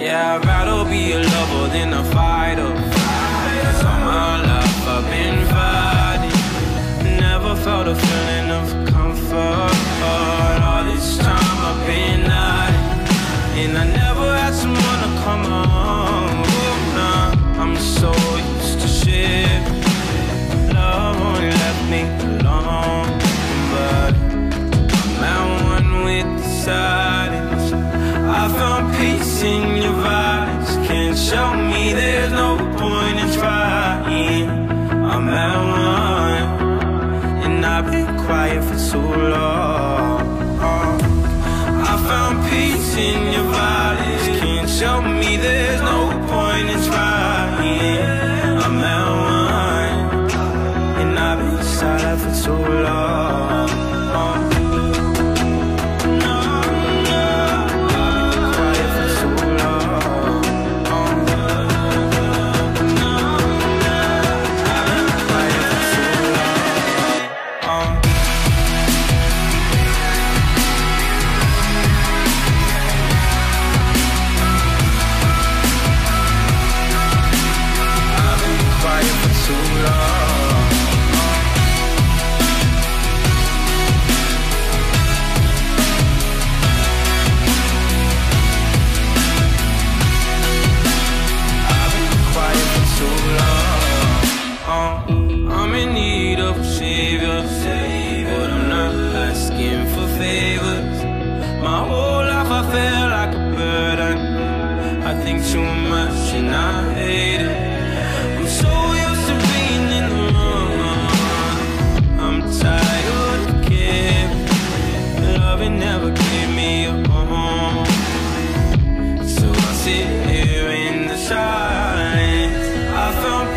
Yeah, I'd rather be a lover than a fighter. Cause all my life I've been fighting. Never felt a feeling of comfort. so long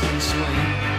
dancing swing.